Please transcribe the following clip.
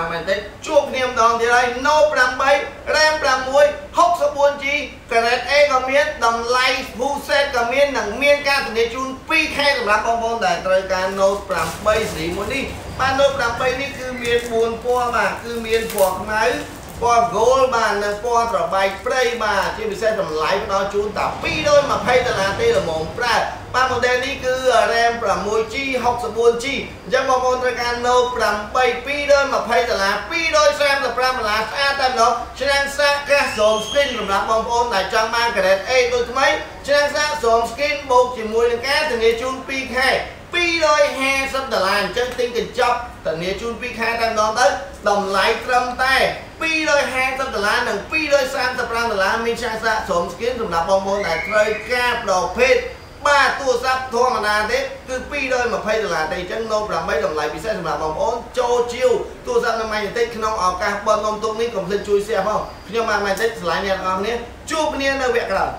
បានមែនទេជួបគ្នាម្ដងទៀតហើយ Note 8 RAM 6 64G Grade A ក៏មានតម្លៃ full set ក៏មាននិងមានការធានាជូន 2K សម្រាប់បងប្អូនដែលត្រូវការ Note 8សេរីមួយនេះបាទ Note 8នេះគឺមាន4ពណ៌បាទគឺមានពណ៌ខ្មៅពណ៌ gold បាទនិងពណ៌ត្របែកព្រៃបាទជាពិសេសតម្លៃផ្ដល់ជូនតែ220ដុល្លារទេល្មមប្រើបាទ model នេះគឺ RAM 6G 64G អញ្ចឹងបងប្អូនត្រូវការ Note 8 220ដុល្លារ235ដុល្លារស្អាតតែម្ដងឆ្នាំងសាកកាស zoom screen សម្រាប់បងប្អូនដែលចង់បាន grade A ដូចថ្មីឆ្នាំងសាក zoom screen បូកជាមួយនឹងការធានាជូន 2K 250ដុល្លារអញ្ចឹងទិញកញ្ចប់ធានាជូន2ខែតែម្ដងទៅតម្លៃត្រឹមតែ250ដុល្លារនិង235ដុល្លារមានឆាសាស្រមស្គៀនសម្រាប់បងប្អូនដែលត្រូវការប្រភេទ បាទទូរស័ព្ទធម្មតាទេគឺ220ដុល្លារទេអញ្ចឹង Note 8តម្លៃពិសេសសម្រាប់បងប្អូនចូលជាវទូរស័ព្ទនៅម៉ៃតិចក្នុងឱកាសបន់នំទុកនេះកុំភ្លេចជួយ share ផងខ្ញុំបាទម៉ៃតិចឆ្លាញ់អ្នកទាំងអស់គ្នាជួបគ្នានៅវគ្គក្រោយ